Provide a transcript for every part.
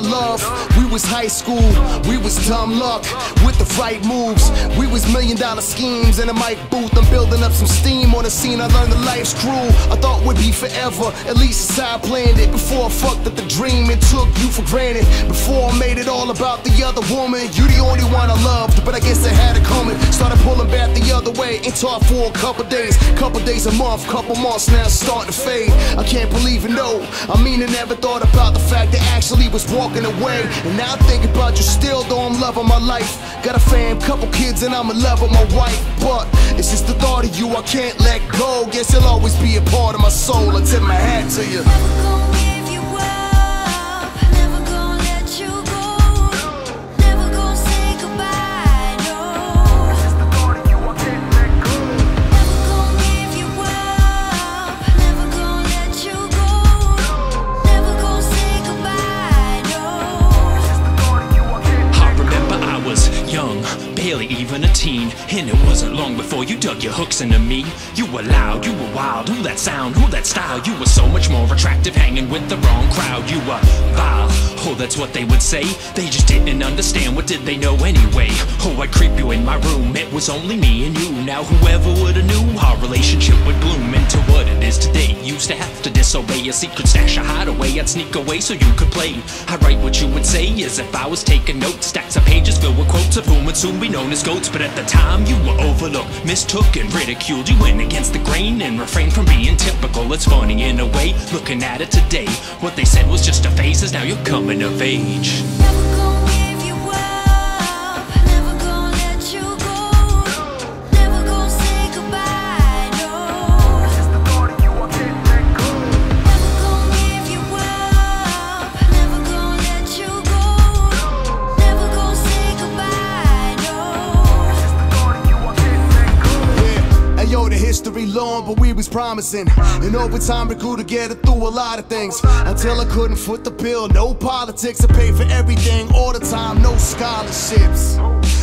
love. We was high school, we was dumb luck. With the right moves, we was million dollar schemes. In a mic booth, I'm building up some steam on the scene. I learned that life's cruel. I thought would be forever, at least as I planned it. Before I fucked up the dream and took you for granted. Before I made it all about the other woman. You the only one I loved, but I guess I had it coming. Started pulling back the other way and talk for a couple days. Couple days a month, couple months now, starting to fade. I can't believe it, no. I mean, I never thought about the fact that actually was walking away. And now I think about you still, though I'm loving my life. Got a fam, couple kids, and I'm in love with my wife. But it's just the thought of you I can't let go. Guess it'll always be a part of my soul. I tip my hat to you. Even a teen. And it wasn't long before you dug your hooks into me. You were loud, you were wild, who that sound, who that style. You were so much more attractive hanging with the wrong crowd. You were vile, oh that's what they would say. They just didn't understand, what did they know anyway? I'd creep you in my room, it was only me and you. Now whoever would've knew our relationship would bloom into what it is today. Used to have to disobey a secret stash, a hideaway. I'd sneak away so you could play. I write what you would say as if I was taking notes. Stacks of pages filled with quotes of whom would soon be known as goats. But at the time, you were overlooked, mistook, and ridiculed. You went against the grain and refrained from being typical. It's funny in a way, looking at it today. What they said was just a phase, As now you're coming of age. History long, but we was promising. And over time, we grew together through a lot of things. Until I couldn't foot the bill, no politics, I paid for everything all the time, no scholarships.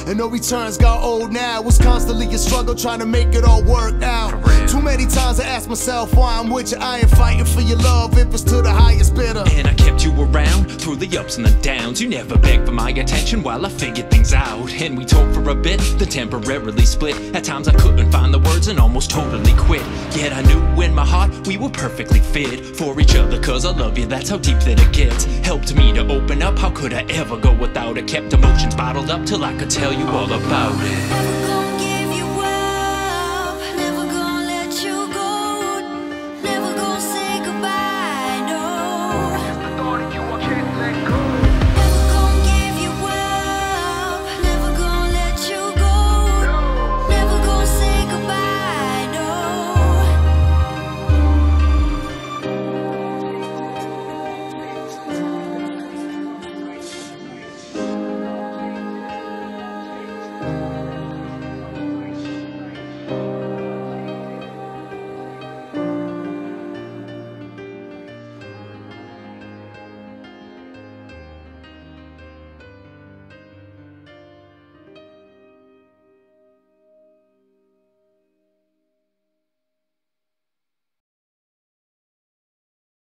And no returns got old now. Was constantly a struggle trying to make it all work out. Too many times I asked myself why I'm with you. I ain't fighting for your love if it's to the highest bidder. And I kept you around through the ups and the downs. You never begged for my attention while I figured things out. And we talked for a bit, then temporarily split. At times I couldn't find the words and almost totally quit. Yet I knew in my heart we were perfectly fit for each other. Cause I love you, that's how deep that it gets. Helped me to open up, how could I ever go without it? Kept emotions bottled up till I could tell you all about it.